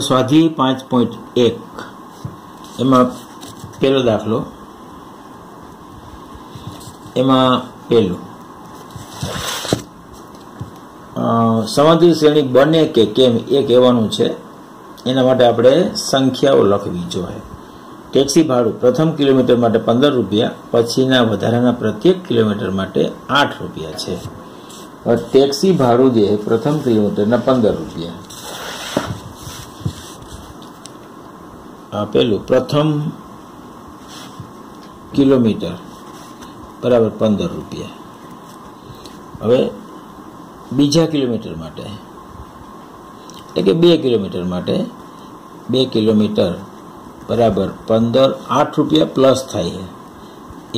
સ્વાધ્યાય પાંચ પોઈન્ટ એક. એમાં પહેલો દાખલો. એમાં પહેલું. સમાધિ શ્રેણી બને કે કેમ એ કહેવાનું છે. એના માટે આપણે સંખ્યાઓ લખવી જોઈએ. ટેક્સી ભાડું પ્રથમ કિલોમીટર માટે પંદર રૂપિયા, પછીના વધારાના પ્રત્યેક કિલોમીટર માટે આઠ રૂપિયા છે. ટેક્સી ભાડું જે પ્રથમ કિલોમીટરના પંદર રૂપિયા. પેલું પ્રથમ કિલોમીટર, બરાબર પંદર રૂપિયા. હવે બીજા કિલોમીટર માટે, એટલે કે બે કિલોમીટર માટે, બે કિલોમીટર બરાબર પંદર, આઠ રૂપિયા પ્લસ થાય છે.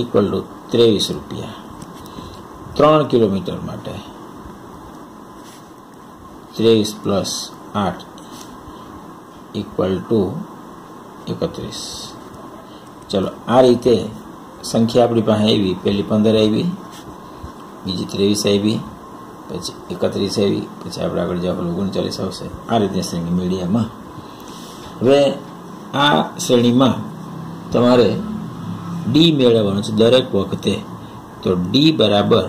ઇક્વલ ટુ ત્રેવીસ રૂપિયા. ત્રણ કિલોમીટર માટે, ત્રેવીસ પ્લસ આઠ ઇક્વલ ટુ એકત્રીસ. ચલો, આ રીતે સંખ્યા આપણી પાસે આવી. પહેલી પંદર આવી, બીજી ત્રેવીસ આવી, પછી એકત્રીસ આવી, પછી આપણે આગળ જાવ ઓગણચાલીસ આવશે. આ રીતની શ્રેણી મીડિયામાં. હવે આ શ્રેણીમાં તમારે ડી મેળવવાનું છે દરેક વખતે. તો ડી બરાબર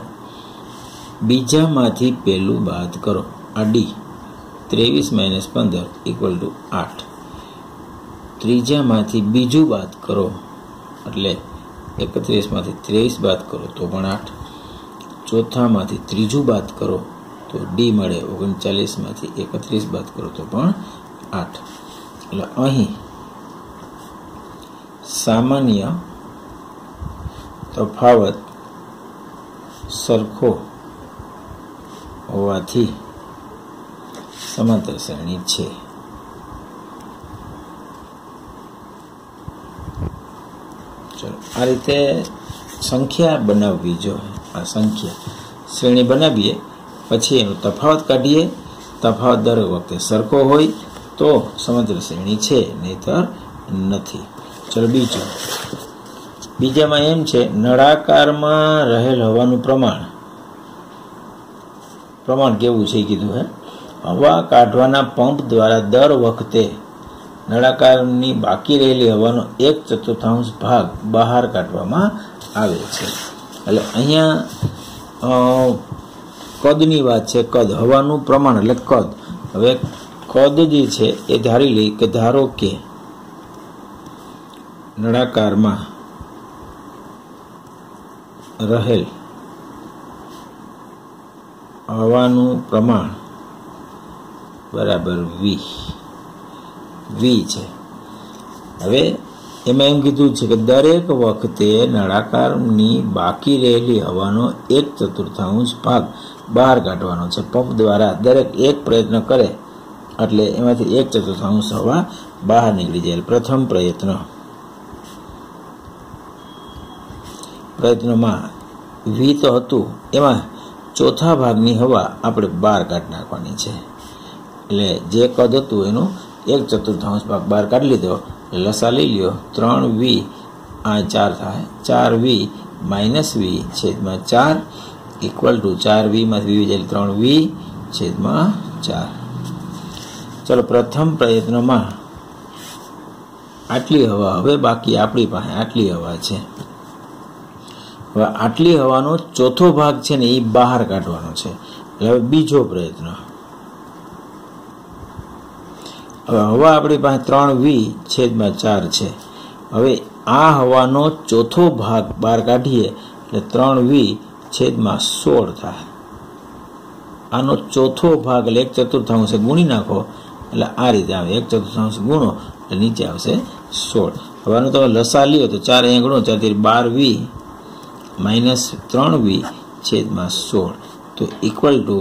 બીજામાંથી પહેલું બાદ કરો. આ ડી ત્રેવીસ માઇનસ પંદર ઇક્વલ ટુ આઠ. ત્રીજામાંથી બીજું બાદ કરો. એટલે એકત્રીસમાંથી ત્રેવીસ બાદ કરો તો પણ આઠ. ચોથામાંથી ત્રીજું બાદ કરો તો ડી મળે. ઓગણચાલીસમાંથી એકત્રીસ બાદ કરો તો પણ આઠ. એટલે અહીં સામાન્ય તફાવત સરખો હોવાથી સમાંતર શ્રેણી છે ચલો આ રીતે સંખ્યા બનાવવી જોઈએ આ સંખ્યા. શ્રેણી બનાવીએ, પછી એનો તફાવત કાઢીએ. તફાવત દરેક વખતે સરખો હોય તો સમગ્ર શ્રેણી છે, નહીતર નથી. ચલો બીજું. બીજામાં એમ છે, નળાકારમાં રહેલ હવાનું પ્રમાણ. પ્રમાણ કેવું છે કીધું હે? હવા કાઢવાના પંપ દ્વારા દર વખતે નળાકારની બાકી રહેલી હવાનો એક ચતુર્થાંશ ભાગ બહાર કાઢવામાં આવે છે. એટલે અહીંયા કદની વાત છે, કદ. હવાનું પ્રમાણ, એટલે કદ. હવે કદ જે છે એ ધારી લઈ કે ધારો કે નળાકારમાં રહેલ હવાનું પ્રમાણ બરાબર વી વી છે. હવે એમાં એમ કીધું છે કે દરેક વખતે નળાકારની બાકી રહેલી હવાનો એક ચતુર્થાંશ ભાગ બહાર કાઢવાનો છે. પંપ દ્વારા દરેક એક પ્રયત્ન કરે એટલે એમાંથી એક ચતુર્થાંશ હવા બહાર નીકળી જાય. પ્રથમ પ્રયત્ન. પ્રયત્નમાં વી તો હતું. એમાં ચોથા ભાગની હવા આપણે બહાર કાઢી નાખવાની છે. એટલે જે કદ હતું એનું એક ચતુર્થાંશ ભાગ બહાર કાઢી લીધો, લસા લઈ લ્યો. ત્રણ વી, આ ચાર થાય. ચાર વી માઇનસ વી છેદમાં ચાર ઇક્વલ ટુ ચાર વીમાં વી જાય ત્રણ વી છેદમાં ચાર. ચલો, પ્રથમ પ્રયત્નમાં આટલી હવા. હવે બાકી આપણી પાસે આટલી હવા છે. હવે આટલી હવાનો ચોથો ભાગ છે ને એ બહાર કાઢવાનો છે. એટલે હવે બીજો પ્રયત્ન. હવે હવા આપણી પાસે ત્રણ વી છેદમાં ચાર છે. હવે આ હવાનો ચોથો ભાગ બહાર કાઢીએ એટલે ત્રણ વી છેદમાં સોળ થાય. આનો ચોથો ભાગ એટલે એક ચતુર્થાંશે ગુણી નાખો એટલે આ રીતે આવે. એક ચતુર્થાંશ ગુણો એટલે નીચે આવશે સોળ. હવે આનો તમે લસા લ્યો તો ચાર અહીંયા ગુણો, ચાર તેરી બાર વી માઇનસ ત્રણ વી છેદમાં સોળ. તો ઇક્વલ ટુ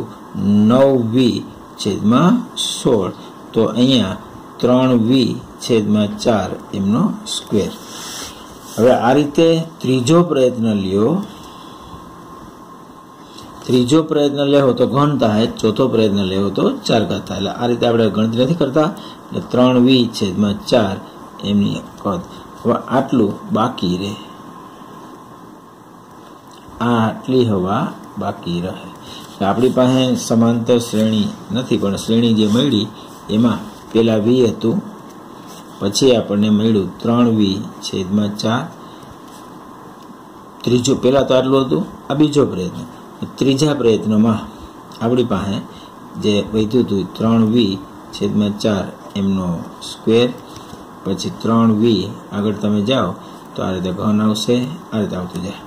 નવ વી છેદમાં સોળ. તો અહીંયા ત્રણ વી છેદમાં ચાર એમનો સ્ક્વેર. હવે આ રીતે ત્રીજો પ્રયત્ન લ્યો. ત્રીજો પ્રયત્ન લેવો તો ઘન થાય, ચોથો પ્રયત્ન લેવો તો ચાર ઘાત થાય. એટલે આ રીતે આપણે ગણતરી નથી કરતા. એટલે ત્રણ વી છેદમાં ચાર એમની કદ. હવે આટલું બાકી રહે. આ આટલી હવા બાકી રહે. આપણી પાસે સમાંતર શ્રેણી નથી, પણ શ્રેણી જે મળી એમાં પેલા વી હતું, પછી આપણને મળ્યું ત્રણ વી છેદમાં ચાર. ત્રીજો પહેલાં તો આટલું હતું, આ બીજો પ્રયત્ન. ત્રીજા પ્રયત્નમાં આપણી પાસે જે વધ્યું હતું, ત્રણ વી છેદમાં ચાર એમનો સ્ક્વેર. પછી ત્રણ વી આગળ તમે જાઓ, તો આ રીતે ઘન આવશે, આ રીતે આવતું જાય.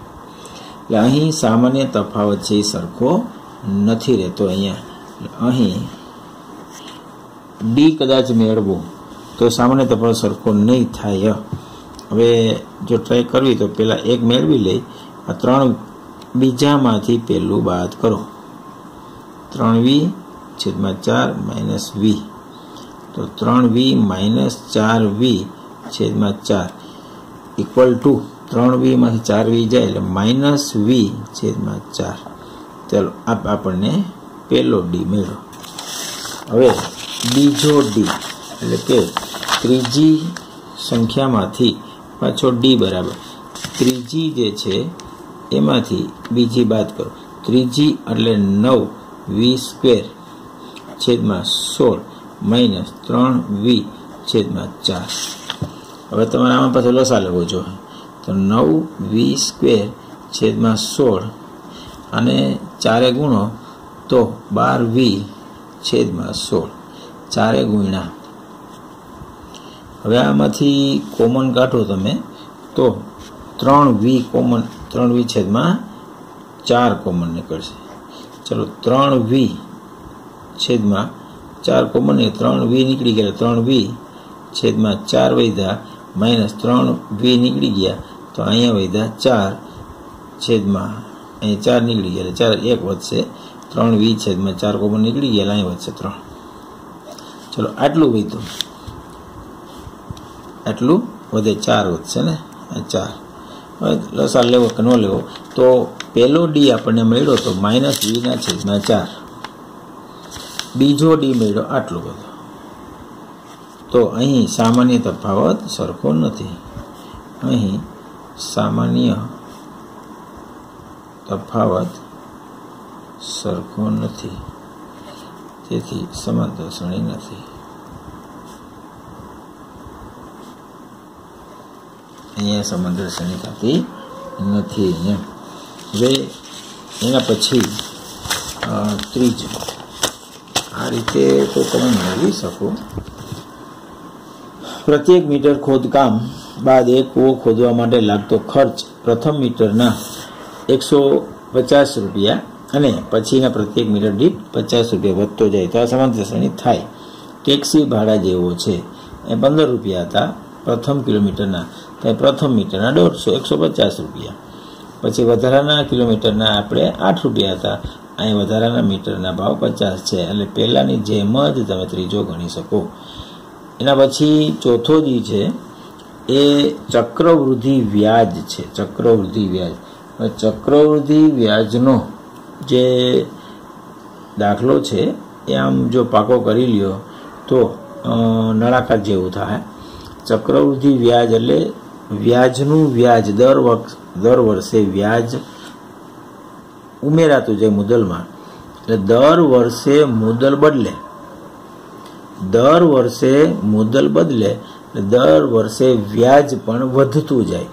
એટલે અહીં સામાન્ય તફાવત છે એ સરખો નથી રહેતો અહીંયા. અહીં ડી કદાચ મેળવો, તો સામાન્ય તફાવત સરખો નહીં થાય. હવે જો ટ્રાય કરવી, તો પહેલાં એક મેળવી લઈ, આ ત્રણ બીજામાંથી પહેલું બાદ કરો. ત્રણ વી છેદમાં ચાર માઇનસ વી. તો ત્રણ વી માઇનસ ચાર વી છેદમાં ચાર. ઇક્વલ ટુ ત્રણ વીમાંથી ચાર વી જાય, એટલે માઇનસ વી છેદમાં ચાર. ચાલો, આપ આપણને પહેલો ડી મેળવો. હવે બીજો ડી એટલે કે ત્રીજી સંખ્યામાંથી પાછો ડી બરાબર. ત્રીજી જે છે, એમાંથી બીજી બાદ કરો. ત્રીજી એટલે નવ, વી સ્ક્વેર છેદમાં સોળ માઇનસ ત્રણ, વી છેદમાં ચાર. હવે તમારે આમાં પાછો લસા લેવો જોઈએ તો નવ, વી સ્ક્વેર છેદમાં સોળ અને ચારે ગુણો તો બાર, વી છેદમાં સોળ. ચારે ગુણ્યા. હવે આમાંથી કોમન કાઢો તમે, તો ત્રણ વી કોમન, ત્રણ વી છેદમાં ચાર કોમન નીકળશે. ચલો, ત્રણ વી છેદમાં ચાર કોમન ત્રણ વી નીકળી ગયા, ત્રણ વી છેદમાં ચાર વૈધા માઇનસ ત્રણ વી નીકળી ગયા, તો અહીંયા વૈધા ચાર છેદમાં અહીં ચાર નીકળી ગયા ચાર એક વધશે, ત્રણ વી છેદમાં ચાર કોમન નીકળી ગયા અહીં વધશે ત્રણ. ચલો, આટલું વધ્યું આટલું વધે ચાર વધશે ને? ચાર. હવે લસા લેવો કે ન લેવો? તો પહેલો ડી આપણને મળ્યો તો માઇનસ વીના છેદમાં ચાર. બીજો ડી મળ્યો આટલો બધો. તો અહીં સામાન્ય તફાવત સરખો નથી. અહીં સામાન્ય તફાવત સરખો નથી. તેથી શ્રેણી નથી. અહીંયા સમાંતર શ્રેણી થતી નથી એમ. હવે એના પછી ત્રીજું. આ રીતે તો તમે મેળવી શકો. પ્રત્યેક મીટર ખોદકામ બાદ એક કૂવો ખોદવા માટે લાગતો ખર્ચ પ્રથમ મીટરના એકસો પચાસ રૂપિયા અને પછીના પ્રત્યેક મીટર દીઠ પચાસ રૂપિયા વધતો જાય તો આ સમાંતર શ્રેણી થાય. ટેક્સી ભાડા જેવો છે. એ પંદર રૂપિયા હતા પ્રથમ કિલોમીટરના. તો પ્રથમ મીટરના દોઢસો, એકસો પચાસ રૂપિયા. પછી વધારાના કિલોમીટરના આપણે આઠ રૂપિયા હતા. અહીં વધારાના મીટરના ભાવ પચાસ છે. એટલે પહેલાંની જેમ જ તમે ત્રીજો ગણી શકો. એના પછી ચોથો જી છે. એ ચક્રવૃદ્ધિ વ્યાજ છે. ચક્રવૃદ્ધિ વ્યાજ. ચક્રવૃદ્ધિ વ્યાજનો જે દાખલો છે, એ આમ જો પાકો કરી લ્યો, તો નળાકાર જેવું થાય. ચક્રવૃદ્ધિ વ્યાજ એટલે વ્યાજનું વ્યાજ દર વખત દર વર્ષે વ્યાજ ઉમેરાતું જાય મુદલમાં. એટલે દર વર્ષે મુદલ બદલે. દર વર્ષે મુદલ બદલે દર વર્ષે વ્યાજ પણ વધતું જાય.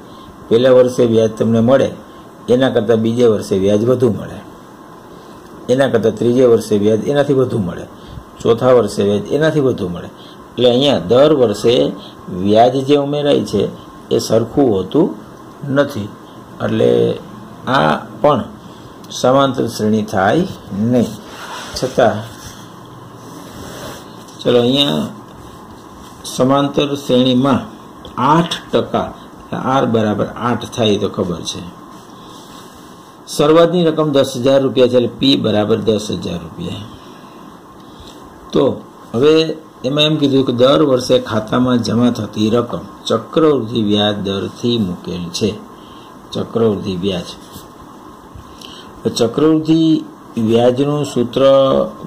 પહેલા વર્ષે વ્યાજ તમને મળે, એના કરતાં બીજે વર્ષે વ્યાજ વધુ મળે. એના કરતાં ત્રીજે વર્ષે વ્યાજ એનાથી વધુ મળે. ચોથા વર્ષે વ્યાજ એનાથી વધુ મળે. એટલે અહીંયા દર વર્ષે વ્યાજ જે ઉમેરાય છે, એ સરખું હોતું નથી. એટલે આ પણ સમાંતર શ્રેણી થાય નહીં. છતાં, ચલો અહીંયા સમાંતર શ્રેણીમાં આઠ ટકા આર બરાબર આઠ થાય તો ખબર છે. શરૂઆતની રકમ દસ હજાર રૂપિયા છે એટલે પી બરાબર દસ હજાર રૂપિયા. તો હવે એમાં એમ કીધું કે દર વર્ષે ખાતામાં જમા થતી રકમ ચક્રવૃદ્ધિ વ્યાજ દરથી મૂકેલ છે. ચક્રવૃદ્ધિ વ્યાજ. ચક્રવૃદ્ધિ વ્યાજનું સૂત્ર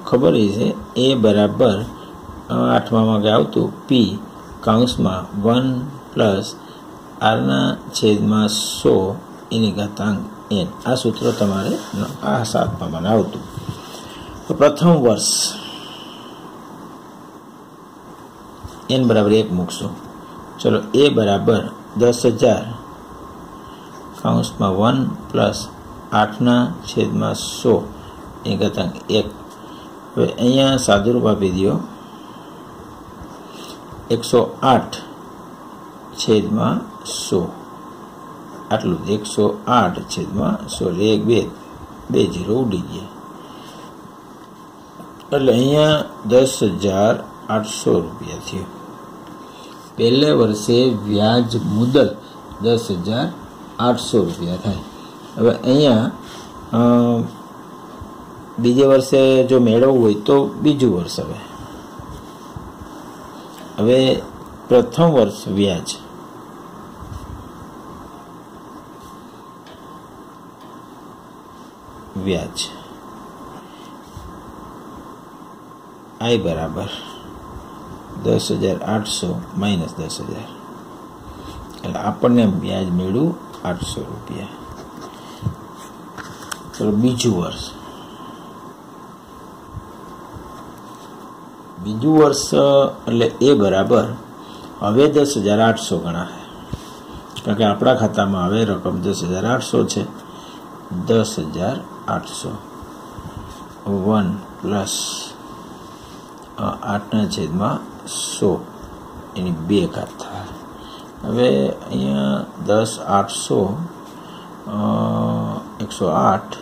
ખબર છે? એ બરાબર આઠમામાં આવતું પી કાઉન્સમાં વન પ્લસ આરના છેદમાં સો એની ઘાતાંક એન આ સૂત્ર તમારે આ સાતમાં આવતું. તો પ્રથમ વર્ષ. એન બરાબર એક મૂકશો. ચલો, એ બરાબર દસ હજાર. કાઉન્સમાં વન પ્લસ આઠના છેદમાં સો. એ ઘાતાંક એક. હવે અહીંયા સાદુરૂપ આપી દો એકસો આઠ છેદમાં સો. આટલું એકસો આઠ છેદમાં સો એક બે બે જીરો ઉડી ગયા. એટલે અહીંયા દસ હજાર આઠસો રૂપિયા થયો. પહેલે વર્ષે વ્યાજ મુદત દસ હજાર આઠસો રૂપિયા થાય. હવે અહીંયા બીજે વર્ષે જો મેળવવું હોય તો બીજું વર્ષ હવે હવે પ્રથમ વર્ષ વ્યાજ. વ્યાજ. આઈ બરાબર. દસ હજાર આઠસો માઇનસ દસ હજાર. એટલે આપણને વ્યાજ મળ્યું આઠસો રૂપિયા. ચલો બીજું વર્ષ. બીજું વર્ષ, એટલે એ બરાબર. હવે દસ હજાર આઠસો ગણા કારણ કે આપણા ખાતામાં હવે રકમ દસ હજાર આઠસો છે. દસ હજાર આઠસો. વન પ્લસ આઠના છેદમાં સો. એની બે ઘાત થાય. હવે અહીંયા દસ, આઠસો એકસો આઠ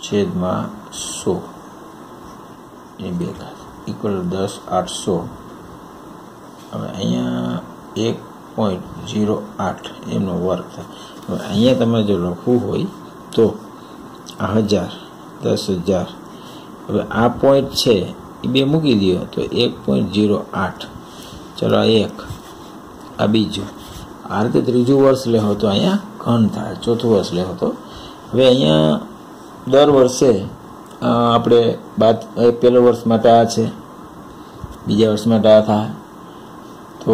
છેદમાં સો. એની બે ઘાત. ઇક્વલ દસ, આઠસો. હવે અહીંયા એક પોઈન્ટ ઝીરો આઠ એમનો વર્ગ થાય. હવે અહીંયા તમારે જો લખવું હોય તો હજાર, દસ હજાર. હવે આ પોઈન્ટ છે, એ બે મૂકી દો તો એક પોઈન્ટ ઝીરો આઠ. ચલો આ એક, આ બીજું. આ રીતે ત્રીજું વર્ષ લેવો તો અહીંયા ઘન થાય, ચોથું વર્ષ લેવો તો. હવે અહીંયા દર વર્ષે આપણે બાદ પહેલો વર્ષ માટે આ છે, બીજા વર્ષ માટે આ થાય. તો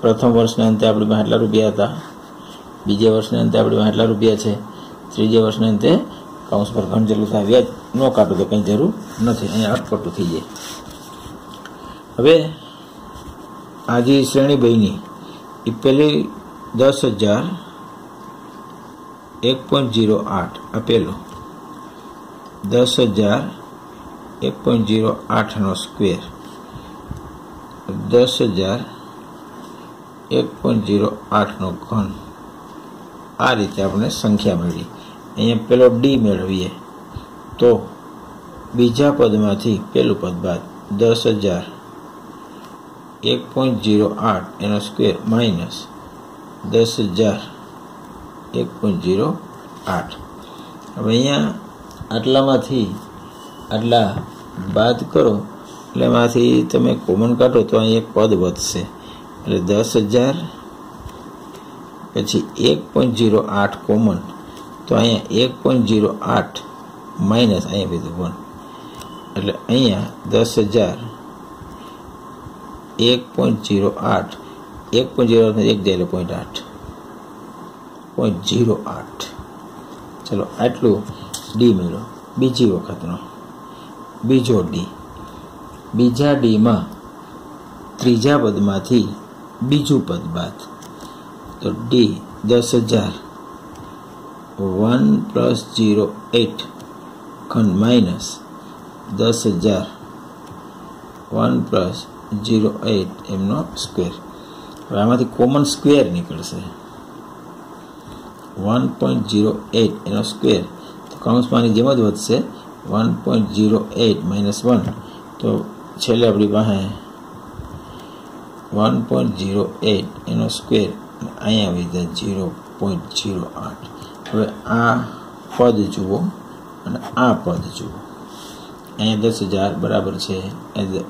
પ્રથમ વર્ષના અંતે આપણી પાસે આટલા રૂપિયા હતા. બીજા વર્ષને અંતે આપણી પાસે આટલા રૂપિયા છે. ત્રીજા વર્ષને અંતે કાઉન્સ પર ઘણ જેટલું થાય વ્યાજ ન કાઢો તો કંઈ જરૂર નથી. અહીંયા અટપટું થઈ જાય. હવે આ જે શ્રેણી બની એ પેલી દસ હજાર એક પોઈન્ટ જીરો આઠ આ પેલો દસ હજાર એક પોઈન્ટ જીરો આઠનો સ્ક્વેર. દસ હજાર એક પોઈન્ટ જીરો આઠનો ઘન. આ રીતે આપણે સંખ્યા મેળવી અહીંયા પેલો ડી મેળવીએ. તો બીજા પદમાંથી પેલું પદ બાદ દસ હજાર, એક પોઈન્ટ જીરો આઠ, એનો સ્ક્વેર માઇનસ દસ હજાર, એક પોઈન્ટ જીરો આઠ. હવે અહીંયા આટલામાંથી આટલા બાદ કરો, એટલે એમાંથી તમે કોમન કાઢો તો અહીં એક પદ વધશે. એટલે દસ હજાર પછી એક પોઈન્ટ જીરો આઠ કોમન તો અહીંયા એક પોઈન્ટ જીરો આઠ માઇનસ અહીંયા બીજું વન એટલે અહીંયા દસ હજાર, એક પોઈન્ટ જીરો આઠ એક પોઈન્ટ જીરો આઠ એક જાય પોઈન્ટ આઠ. પોઈન્ટ જીરો આઠ ચલો, આટલું ડી મેળવો બીજી વખતનો. બીજો ડી બીજા ડીમાં ત્રીજા પદમાંથી બીજું પદ બાદ. તો ડી, દસ હજાર. વન પ્લસ જીરો એટ ખંડ માઇનસ દસ હજાર. વન પ્લસ જીરો એટ એમનો સ્ક્વેર. હવે આમાંથી કોમન સ્ક્વેર નીકળશે. વન પોઈન્ટ જીરો એટ, એનો સ્ક્વેર. તો કૌંસમાંની જેમ જ વધશે. One point zero eight minus one. તો છેલ્લે આપણી પાસે વન પોઈન્ટ જીરો એટ, એનો સ્ક્વેર. અહીંયા આવી જાય જીરો પોઈન્ટ જીરો આઠ હવે આ પદ જુઓ અને આ પદ જુઓ. અહીંયા દસ હજાર બરાબર છે.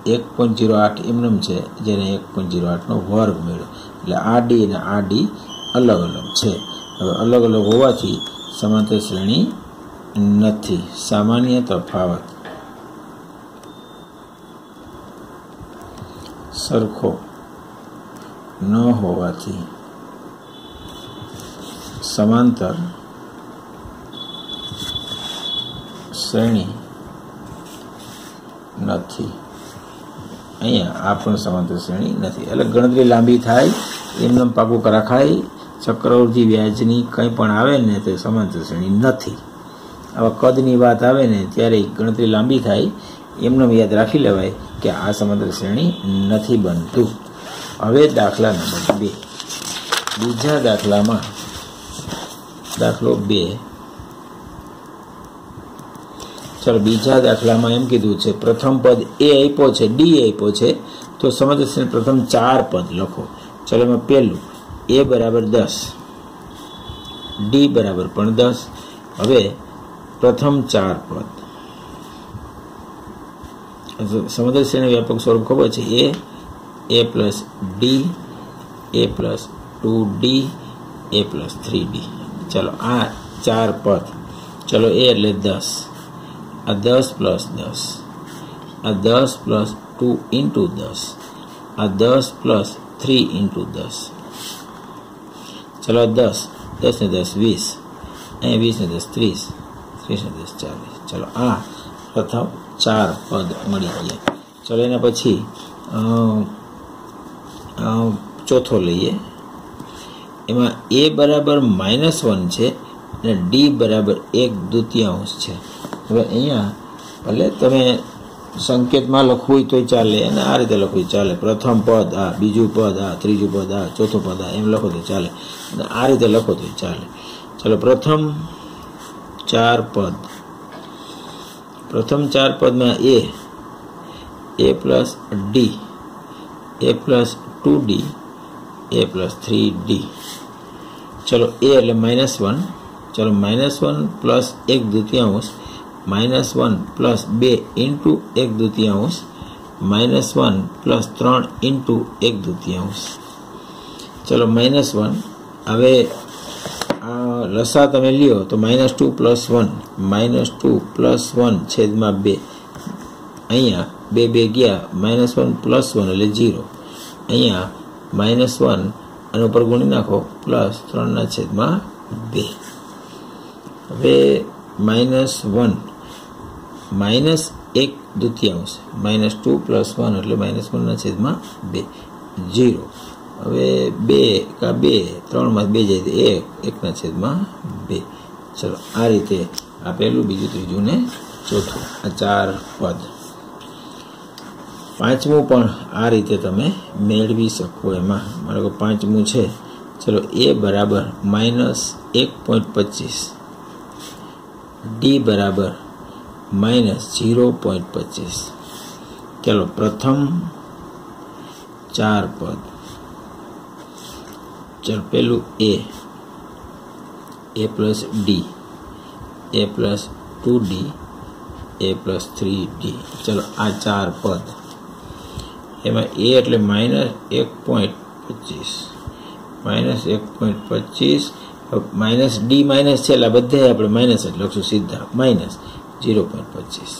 એક પોઈન્ટ જીરો આઠ એમનેમ છે, જેને એક પોઈન્ટ જીરો આઠનો વર્ગ મેળવ્યો એટલે આ ડી અને આ ડી અલગ અલગ છે. હવે અલગ અલગ હોવાથી સમાંતર શ્રેણી નથી. સામાન્ય તફાવત. સરખો ન હોવાથી સમાંતર શ્રેણી નથી. અહીંયા આ પણ સમાંતર શ્રેણી નથી. એટલે ગણતરી લાંબી થાય, એમને પાકું રખાય ચક્રવૃદ્ધિ વ્યાજની કંઈ પણ આવે ને તે સમાંતર શ્રેણી નથી. આવા કદની વાત આવે ને ત્યારે ગણતરી લાંબી થાય, એમને યાદ રાખી લેવાય કે આ સમાંતર શ્રેણી નથી બનતું. હવે દાખલા નંબર બે. બીજા દાખલામાં દાખલો બે. ચાલો, બીજા દાખલામાં એમ કીધું છે, પ્રથમ પદ એ આપ્યો છે, ડી આપ્યો છે, તો સમજશે પ્રથમ ચાર પદ લખો. ચાલો, એમાં પહેલું, એ બરાબર દસ, ડી બરાબર પણ દસ. હવે પ્રથમ ચાર પદ. સમુદ્ર વ્યાપક સ્વરૂપ ખબર છે, એ a plus d, a plus two d, a plus three d. ચલો, આ ચાર પદ. ચલો, એ એટલે દસ. આ દસ પ્લસ દસ. આ દસ પ્લસ ટુ ઇન્ટુ દસ. આ દસ પ્લસ થ્રી ઇન્ટુ દસ. ચલો, દસ. દસ ને દસ વીસ. અહીંયા વીસ ને દસ ત્રીસ. ત્રીસ ને દસ ચાલીસ. ચલો, આ પ્રથમ ચાર પદ મળી ગયા. ચલો, એના પછી ચોથો લઈએ. એમાં એ બરાબર માઇનસ વન છે અને ડી બરાબર એક દ્વિતીયાંશ છે. હવે અહીંયા, ભલે તમે સંકેતમાં લખવું હોય તોય ચાલે, અને આ રીતે લખવું ચાલે. પ્રથમ પદ આ, બીજું પદ આ, ત્રીજું પદ આ, ચોથું પદ આ, એમ લખો તો ચાલે. અને આ રીતે લખો તો ચાલે. ચાલો, પ્રથમ ચાર પદ. પ્રથમ ચાર પદમાં એ a plus d a plus two d a plus three d ચલો એ એટલે માઇનસ વન ચલો માઇનસ વન પ્લસ એક દ્વિતીયાંશ માઇનસ વન પ્લસ બે ઇન્ટુ એક દ્વિતીયાંશ માઇનસ વન પ્લસ ત્રણ ઇન્ટુ એક દ્વિતીયાંશ ચલો માઇનસ વન હવે લસા તમે લ્યો તો minus two plus one minus two plus one છેદમાં બે અહીંયા બે બે ગયા માઇનસ વન પ્લસ વન એટલે ઝીરો અહીંયા માઇનસ વન અને ઉપર ગુણી નાખો, પ્લસ ત્રણના છેદમાં બે. હવે માઇનસ વન. માઇનસ એક દ્વિતીયાંશ. માઇનસ ટુ પ્લસ વન એટલે માઇનસ વનના છેદમાં બે. જીરો હવે બે કા બે ત્રણમાં બે જાય તો એક એકના છેદમાં બે. ચલો, આ રીતે આ પહેલું, બીજું, ત્રીજું ને ચોથું. આ ચાર પદ. પાંચમું પણ આ રીતે તમે મેળવી શકો એમાં. માનો કે પાંચમું છે. ચલો, એ બરાબર માઇનસ એક પોઈન્ટ પચીસ. ડી બરાબર માઇનસ ઝીરો પોઈન્ટ પચીસ. ચલો, પ્રથમ ચાર પદ. ચલો, પેલું a. A plus d. A plus two d. A plus three d. ચલો, આ ચાર પદ. એમાં એ એટલે માઇનસ એક પોઈન્ટ પચીસ. માઇનસ એક પોઈન્ટ પચીસ માઇનસ ડી માઇનસ છે એટલે બધા આપણે માઇનસ જ લખશું સીધા. માઇનસ ઝીરો પોઈન્ટ પચીસ.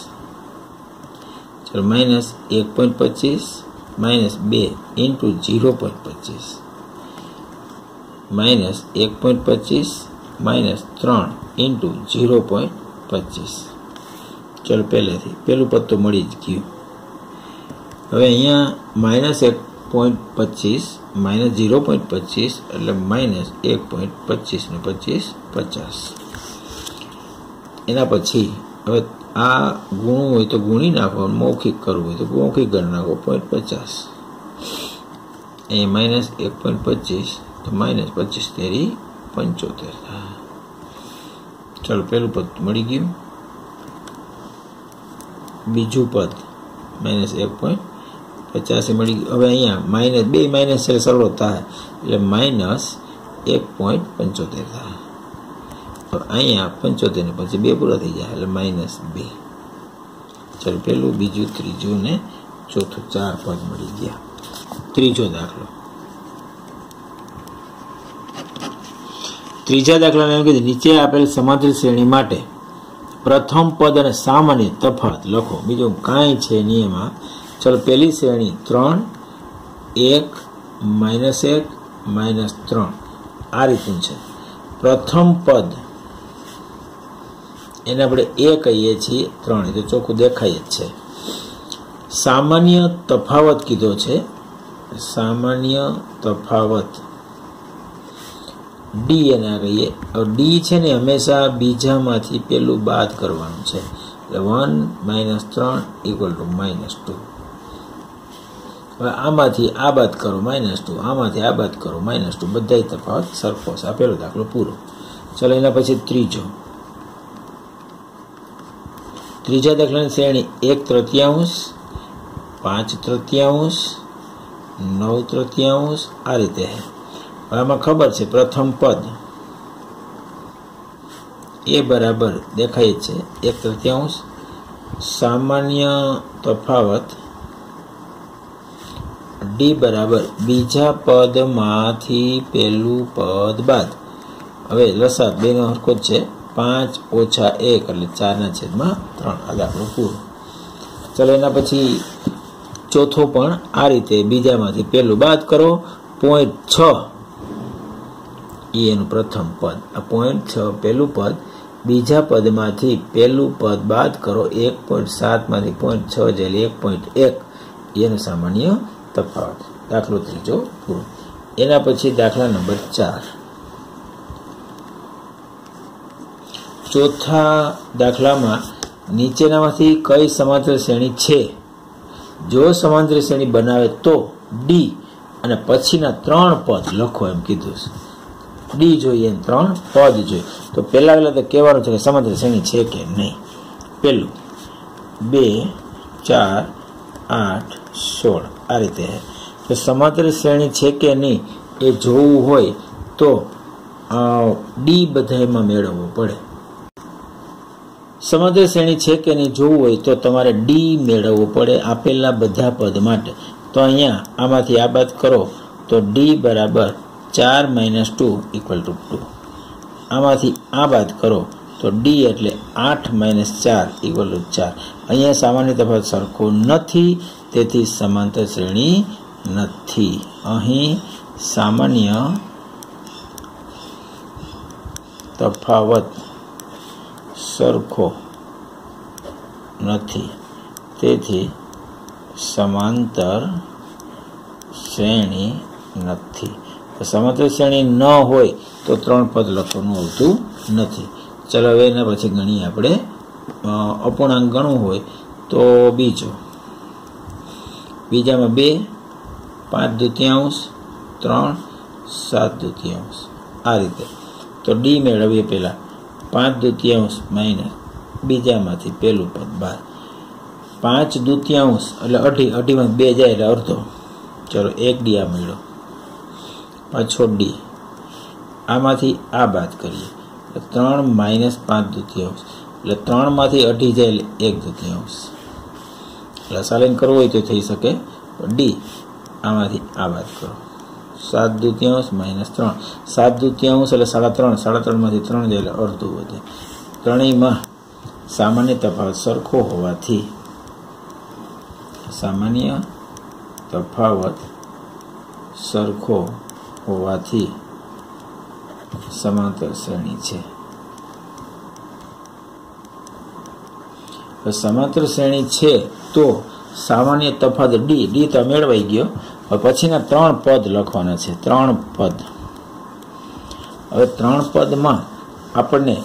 ચાલો માઇનસ એક પોઈન્ટ પચીસ માઇનસ બે ઇન્ટુ ઝીરો પોઈન્ટ પચીસ. માઇનસ એક પોઈન્ટ પચીસ માઇનસ ત્રણ ઇન્ટુ ઝીરો પોઈન્ટ પચીસ. ચાલો પહેલેથી, પહેલું પત્તું મળી જ ગયું. હવે અહીંયા માઇનસ એક પોઈન્ટ પચીસ, માઇનસ ઝીરો પોઈન્ટ પચીસ, એટલે માઇનસ એક પોઈન્ટ પચીસ ને પચીસ પચાસ. એના પછી હવે આ ગુણવું હોય તો ગુણી નાખો મૌખિક કરવું હોય તો મૌખિક ગણ નાખો પોઈન્ટ પચાસ. અહીંયા માઇનસ એક પોઈન્ટ પચીસ, તો માઇનસ પચીસ તેરી પંચોતેર. ચાલો પેલું પદ મળી ગયું. બીજું પદ, માઇનસ એક પોઈન્ટ પચાસે મળી ગયું. હવે અહીંયા માઇનસ બે માઇનસ છે, સરળ થાય. એટલે માઇનસ એક પોઈન્ટ પંચોતેર થાય. તો અહીંયા પંચોતેર ને પછી બે પૂરા થઈ જાય, એટલે માઇનસ બે. ચાલો, પેલું, બીજું, ત્રીજું ને ચોથું, ચાર પદ મળી ગયા. ત્રીજો દાખલો. ત્રીજા દાખલાને એમ કીધું, નીચે આપેલ સમાંતર શ્રેણી માટે પ્રથમ પદ અને સામાન્ય તફાત લખો. બીજું કાંઈ છે નિયમમાં ચલો પહેલી શ્રેણી ત્રણ, એક, માઇનસ એક, માઇનસ ત્રણ. આ રીતનું છે. પ્રથમ પદ એને આપણે એ કહીએ છીએ ત્રણ. એ તો ચોખ્ખું દેખાય જ છે. સામાન્ય તફાવત કીધો છે. સામાન્ય તફાવત. ડી એના કહીએ. ડી છે ને હંમેશા બીજામાંથી પેલું બાદ કરવાનું છે. એટલે વન માઇનસ ત્રણ ઇક્વલ ટુ માઇનસ ટુ હવે આમાંથી આ બાદ કરો માઇનસ ટુ આમાંથી આ બાદ કરો માઇનસ ટુ બધા તફાવત સરખો છે. આ પહેલો દાખલો પૂરો. ચલો એના પછી ત્રીજો. ત્રીજા દાખલાની શ્રેણી એક તૃતીયાંશ, પાંચ તૃતીયાંશ, નવ તૃતીયાંશ, આ રીતે હવે આમાં ખબર છે પ્રથમ પદ. એ બરાબર દેખાય છે એક તૃતીયાંશ. સામાન્ય તફાવત ડી બરાબર. બીજા પદમાંથી પહેલું પદ બાદ. હવે લસાત બેનો હરખો જ છે. પાંચ ઓછા એક એટલે ચારના છેદમાં ત્રણ. આજે દાખલો પૂરો. ચલો એના પછી ચોથો પણ આ રીતે બીજામાંથી પહેલું બાદ કરો. પોઈન્ટ છ. એ એનું પ્રથમ પદ. આ પોઈન્ટ છ પહેલું પદ. બીજા પદમાંથી પહેલું પદ બાદ કરો. એક પોઈન્ટ સાતમાંથી પોઈન્ટ છ એટલે એક પોઈન્ટ એક. એનું સામાન્ય તફાવત. દાખલો ત્રીજો. પૂરો એના પછી દાખલા નંબર ચાર. ચોથા દાખલામાં નીચેનામાંથી કઈ સમાંતર શ્રેણી છે? જો સમાંતર શ્રેણી બનાવે તો ડી અને પછીના ત્રણ પદ લખો એમ કીધું છે. ડી જોઈએ ત્રણ પદ જોઈએ. તો પહેલાં પહેલાં તો કહેવાનું છે કે સમાંતર શ્રેણી છે કે નહીં? પહેલું, બે, ચાર, આઠ, સોળ. આ રીતે. સમાંતર શ્રેણી છે કે નહીં એ જોવું હોય તો ડી બધામાં મેળવવો પડે. સમાંતર શ્રેણી છે કે નહીં જોવું હોય તો તમારે ડી મેળવવું પડે આપેલા બધા પદ માટે. તો અહીંયા આમાંથી આ બાદ કરો તો ડી બરાબર ચાર minus two equal to two આમાંથી આ બાદ કરો તો ડી એટલે આઠ માઇનસ ચાર ઇક્વલ ટુ ચાર. અહીંયા સામાન્ય તફાવત સરખો નથી. તેથી સમાંતર શ્રેણી નથી. અહીં સામાન્ય તફાવત સરખો નથી. તેથી સમાંતર શ્રેણી નથી. સમાંતર શ્રેણી ન હોય તો ત્રણ પદ લખવાનું આવતું નથી. ચલો હવે એના પછી ગણીએ આપણે. અપૂર્ણાંક ગણવું હોય તો બીજો. બીજામાં બે, પાંચ દ્વિતીયાંશ, ત્રણ, સાત દ્વિતીયાંશ. આ રીતે. તો ડી મેળવીએ પહેલાં. પાંચ દ્વિતીયાંશ માઇનસ બીજામાંથી પહેલું પદ બાર. પાંચ દ્વિતીયાંશ એટલે અઢી, અઢીમાં બે જાય એટલે અડધો. ચલો એક ડી આ મેળો પાછો ડી. આમાંથી આ બાદ કરીએ. ત્રણ માઇનસ પાંચ દ્વિતીયાંશ. એટલે ત્રણમાંથી અઢી જાય એટલે એક દ્વિતીયાંશ. એટલે સાલેન કરવું હોય તો થઈ શકે. ડી, આમાંથી આ વાત કરો. સાત દ્વિતીયાંશ માઇનસ ત્રણ. સાત દ્વિતીયાંશ એટલે સાડા ત્રણ. સાડા ત્રણમાંથી ત્રણ જાય એટલે અડધું વધે. ત્રણેયમાં સામાન્ય તફાવત સરખો હોવાથી સામાન્ય તફાવત સરખો હોવાથી સમાંતર શ્રેણી છે. સમાંતર શ્રેણી છે તો સામાન્ય તફાત ડી. ડી તો મેળવાઈ ગયો. પછીના ત્રણ પદ લખવાના છે. ત્રણ પદ. હવે ત્રણ પદમાં આપણને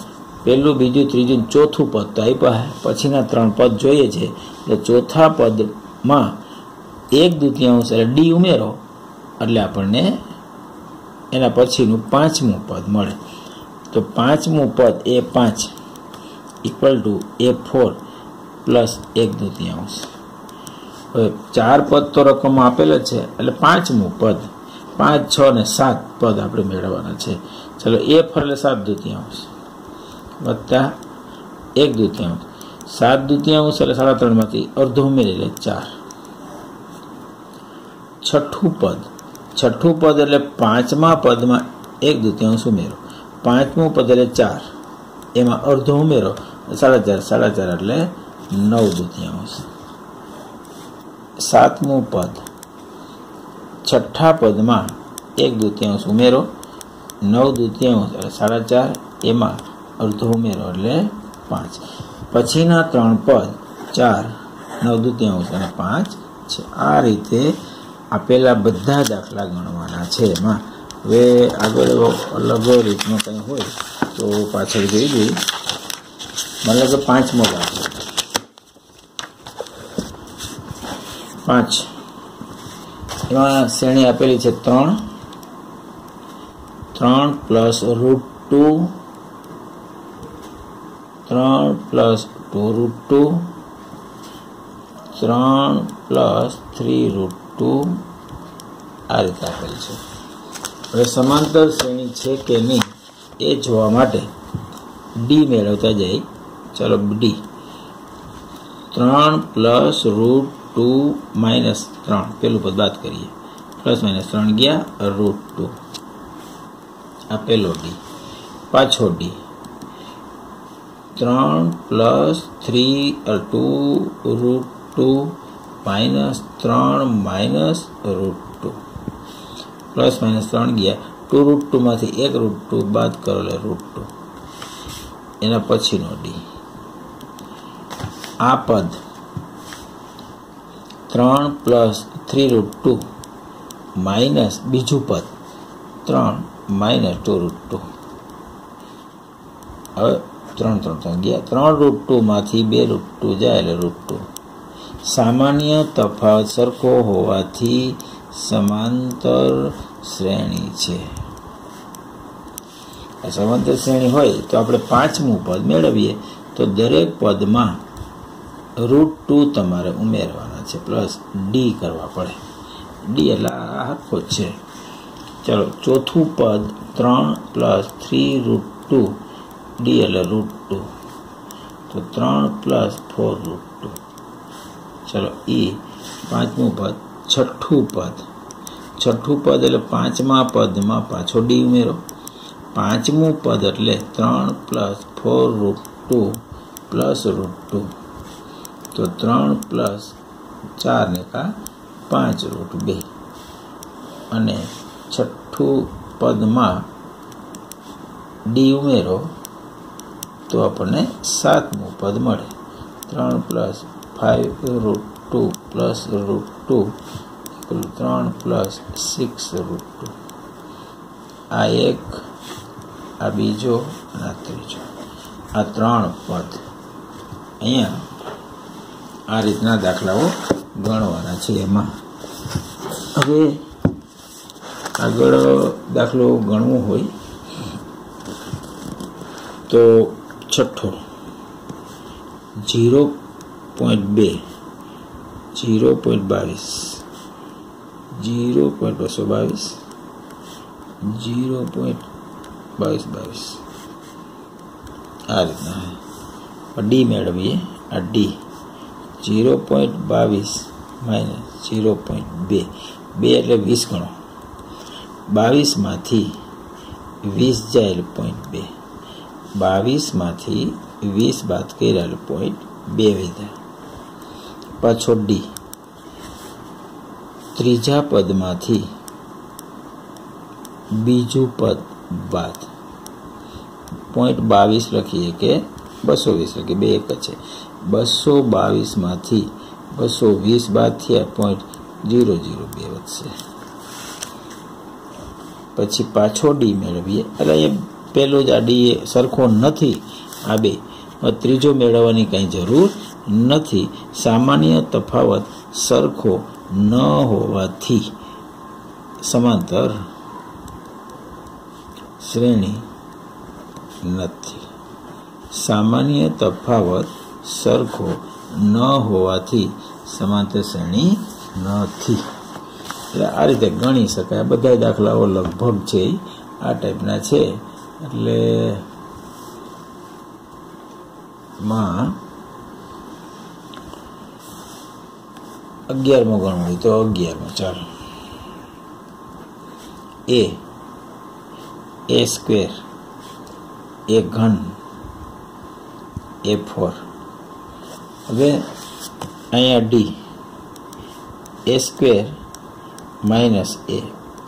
પહેલું, બીજું, ત્રીજું ચોથું પદ તો આપ્યા પછીના ત્રણ પદ જોઈએ છે. એટલે ચોથા પદમાં એક દ્વિતીયાંશ એટલે ડી ઉમેરો. એટલે આપણને એના પછીનું પાંચમું પદ મળે. તો પાંચમું પદ એ પાંચ. Equal to a four plus એક દ્વિતીયાંશ. હવે ચાર પદ તો રકમમાં આપેલ છે, એટલે પાંચમું પદ. પાંચ, છ ને સાત પદ આપણે મેળવવાના છે. ચલો, એ ફર એટલે સાત દ્વિતીયાંશ. વત્તા એક દ્વિતીયાંશ. સાત દ્વિતીયાંશ એટલે સાડા ત્રણમાંથી અડધો ઉમેરી લે, ચાર. છઠ્ઠું પદ. છઠ્ઠું પદ એટલે પાંચમા પદમાં એક દ્વિતીયાંશ ઉમેરો. પાંચમું પદ એટલે ચાર. એમાં અડધો ઉમેરો સાડા ચાર. સાડા ચાર એટલે નવ દ્વિતીયાંશ સાતમું પદ. છઠ્ઠા પદમાં એક દ્વિતીયાંશ ઉમેરો, નવ દ્વિતીયાંશ એટલે સાડા ચાર, એમાં અડધો ઉમેરો એટલે પાંચ. પછીના ત્રણ પદ, ચાર, નવ દૂત્યાંશ અને પાંચ છે. આ રીતે આપેલા બધા દાખલા ગણવાના છે. એમાં હવે આગળ અલગ રીતનો કંઈ હોય તો પાછળ જોઈ જોઈએ મતલબ કે પાંચમો દાખલો. પાંચ. એમાં શ્રેણી આપેલી છે, ત્રણ. ત્રણ પ્લસ રૂટ ટુ. ત્રણ પ્લસ ટુ રૂટ ટુ. ત્રણ પ્લસ થ્રી રૂટ ટુ. આ રીતે આપેલી છે. હવે સમાંતર શ્રેણી છે કે નહીં, એ જોવા માટે ડી મેળવતા જઈ ચાલો ડી ત્રણ પ્લસ રૂટ ટુ માઇનસ ત્રણ પેલું પદ બાદ કરીએ. પ્લસ માઇનસ ત્રણ ગયા રૂટ ટુ આ પેલો ડી પાછો ડી ત્રણ plus three two root two minus ત્રણ minus root two plus minus ત્રણ ગયા. ટુ રૂટ ટુમાંથી એક રૂટ ટુ બાદ કરો એટલે રૂટ ટુ એના પછીનો ડી આ પદ ત્રણ plus three root two minus બીજું પદ. ત્રણ માઇનસ ટુ રૂટ ટુ. હવે ત્રણ ત્રણ ત્રણ ગયા. ત્રણ રૂટ ટુમાંથી બે રૂટ ટુ જાય એટલે રૂટ ટુ. સામાન્ય તફાવત સરખો હોવાથી સમાંતર શ્રેણી છે. સમાંતર શ્રેણી હોય તો આપણે પાંચમું પદ મેળવીએ તો દરેક પદમાં રૂટ ટુ તમારે ઉમેરવાના છે. પ્લસ ડી કરવા પડે. ડી એટલે હરખો જ છે. ચલો, ચોથું પદ ત્રણ plus three root two. D એટલે રૂટ ટુ. તો ત્રણ પ્લસ ફોર રૂટ ટુ. ચલો ઈ પાંચમું પદ, છઠ્ઠું પદ. છઠ્ઠું પદ એટલે પાંચમા પદમાં પાછો ડી ઉમેરો. પાંચમું પદ એટલે ત્રણ plus four root two plus root two. તો ત્રણ પ્લસ ચાર ને કા પાંચ રૂટ બે. અને છઠ્ઠું પદમાં ડી ઉમેરો તો આપણને સાતમું પદ મળે. ત્રણ plus five root two plus root two ત્રણ પ્લસ સિક્સ રૂટ ટુ આ એક, આ બીજો અને આ ત્રીજો. આ ત્રણ પદ. અહીંયા આ રીતના દાખલાઓ ગણવાના છે એમાં. હવે આગળ દાખલો ગણવો હોય તો છઠ્ઠો. જીરો પોઈન્ટ બે જીરો પોઈન્ટ બાવીસ જીરો પોઈન્ટ બસો બાવીસ જીરો પોઈન્ટ બાવીસ બાવીસ. આ રીતના. ડી મેળવીએ. આ ડી જીરો પોઈન્ટ બાવીસ માઇનસ જીરો પોઈન્ટ બે. બે એટલે વીસ ગણો. બાવીસમાંથી વીસ જાય એટલે પોઈન્ટ બે. બાવીસમાંથી વીસ બાદ કર્યા પોઈન્ટ બે વધ્યા પાછો ડી ત્રીજા પદમાંથી બીજું પદ બાદ. પોઈન્ટ બાવીસ લખીએ કે બસો વીસ લખીએ. બે એક જ છે. બસો બાવીસમાંથી બસો વીસ બાદ થયા પોઈન્ટ જીરો જીરો બે વધશે. પછી પાછો ડી મેળવીએ. એટલે એ પેલો જ આ ડી એ સરખો નથી. આ બે. ત્રીજો મેળવવાની કંઈ જરૂર નથી. સામાન્ય તફાવત સરખો ન હોવાથી સમાંતર શ્રેણી નથી. સામાન્ય તફાવત સરખો ન હોવાથી સમાંતર શ્રેણી નથી. એટલે આ રીતે ગણી શકાય. બધા દાખલાઓ લગભગ છે આ ટાઈપના છે. એટલે માં અગિયારમો ગણવું હોય તો અગિયારમો. ચાલો. એ એ સ્ક્વેર, એ ઘન, એ ફોર. હવે અહીંયા d a square minus a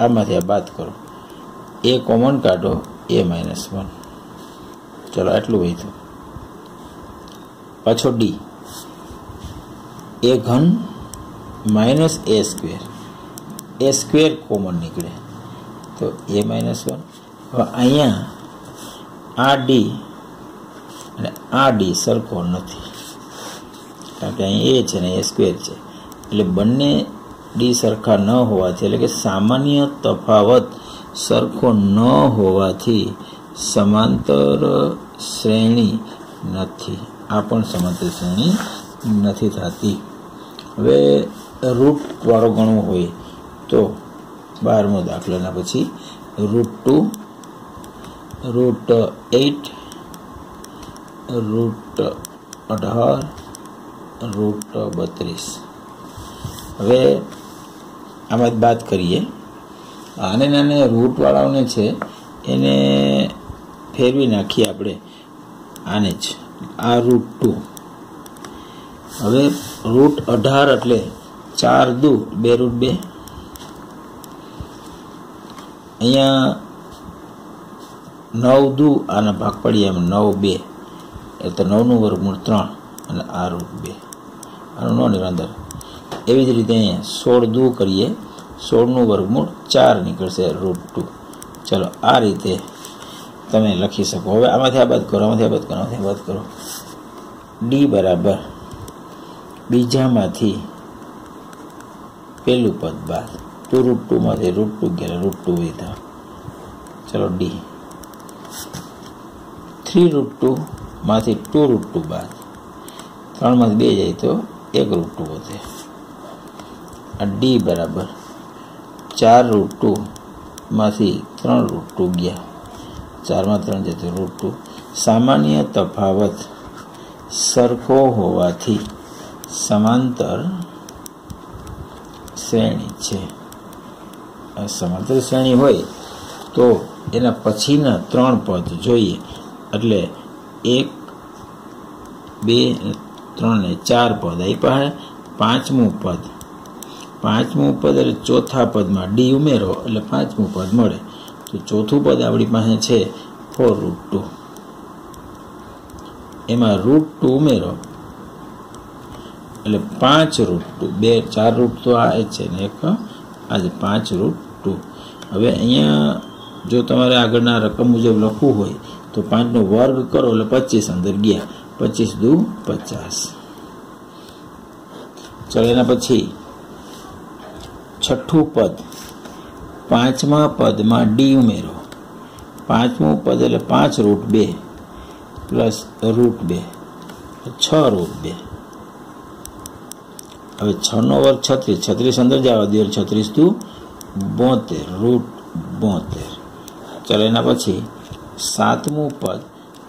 આમાંથી આ બાદ કરો. એ કોમન કાઢો એ માઇનસ વન ચલો, આટલું વધ્યું પાછો ડી એ ઘન minus a square a square common નીકળે. તો એ માઇનસ વન હવે અહીંયા આ ડી અને આ ડી સરખો નથી. કારણ કે અહીં એ છે ને એ સ્ક્વેર છે. એટલે બંને ડી સરખા ન હોવાથી, એટલે કે સામાન્ય તફાવત સરખો ન હોવાથી સમાંતર શ્રેણી નથી. આ પણ સમાંતર શ્રેણી નથી થતી. હવે રૂટ વાળો ગણવું હોય તો બારમો દાખલાના પછી root two root eight root અઢાર રૂટ બત્રીસ. હવે આમાં વાત કરીએ. આને નાને રૂટવાળાઓને છે, એને ફેરવી નાખીએ આપણે. આને જ. આ રૂટ ટુ. હવે રૂટ અઢાર એટલે ચાર દુ, બે રૂટ બે. અહીંયા નવ દુ, આના ભાગ પડીએ એમ નવ બે. એટલે નવનું વર્ગમૂળ ત્રણ અને આ રૂટ બે. નો નિરંતર એવી જ રીતે અહીંયા સોળ દુ કરીએ, સોળનું વર્ગમૂળ ચાર નીકળશે રૂટ ટુ. ચલો, આ રીતે તમે લખી શકો. હવે આમાંથી આ બાદ કરો, આમાંથી આ બાદ કરો, આમાંથી આ બાદ કરો. ડી બરાબર બીજામાંથી પહેલું પદ બાદ. ટુ રૂટ ટુમાંથી રૂટ ટુ ગયા રૂટ ટુ વિધા ચલો ડી થ્રી રૂટ ટુમાંથી ટુ રૂટ ટુ બાદ. ત્રણમાંથી બે જાય તો એક રૂટ ટુ વધે. આ ડી બરાબર ચાર રૂટ ટુમાંથી ત્રણ રૂટ ટુ ગયા. ચારમાં ત્રણ જતો રૂટ ટુ સામાન્ય તફાવત સરખો હોવાથી સમાંતર શ્રેણી છે. સમાંતર શ્રેણી હોય તો એના પછીના ત્રણ પદ જોઈએ. એટલે એક, બે ત્રણ ને ચાર પદ આપ્યા પાંચમું પદ. પાંચમું પદ એટલે ચોથા પદમાં ડી ઉમેરો એટલે પાંચમું પદ મળે. તો ચોથું પદ આપણી પાસે છે ફોર રૂટ ટુ એમાં રૂટ ટુ ઉમેરો. એટલે પાંચ રૂટ ટુ બે ચાર રૂટ તો આ છે ને એક. આજે પાંચ રૂટ ટુ હવે અહીંયા જો તમારે આગળના રકમ મુજબ લખવું હોય તો પાંચનો વર્ગ કરો એટલે પચીસ અંદર ગયા. પચીસ દુ પચાસ. ચલો એના પછી છઠ્ઠું પદ, પાંચમા પદમાં ડી ઉમેરો. પાંચમું પદ એટલે પાંચ રૂટ બે પ્લસ રૂટ બે, છ રૂટ બે. હવે છનો વર્ગ છત્રીસ છત્રીસ અંદર જવા દે છત્રીસ તું બોતેર રૂટ બોતેર. ચાલો એના પછી સાતમું પદ,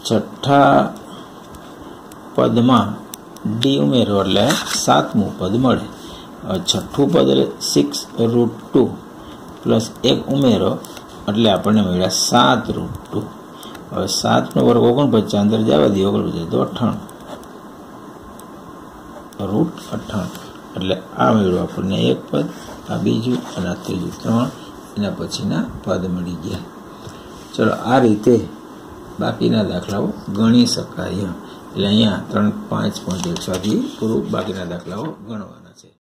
છઠ્ઠા પદમાં ડી ઉમેરો એટલે સાતમું પદ મળે. છઠ્ઠું પદ એટલે સિક્સ રૂટ ટુ પ્લસ એક ઉમેરો એટલે આપણને મળ્યા સાત રૂટ ટુ હવે સાતનો વર્ગ ઓગણપચાસ અંદર જવા દે ઓગણપચાસ તો અઠ્ઠાણું. રૂટ અઠ્ઠાણું. એટલે આ મેળવ્યું આપણને એક પદ, આ બીજું અને આ ત્રીજું ત્રણ એના પછીના પદ મળી ગયા. ચલો આ રીતે બાકીના દાખલાઓ ગણી શકાય એટલે અહીંયા ત્રણ પાંચ પોઈન્ટ એકસોથી પૂરું બાકીના દાખલાઓ ગણવા.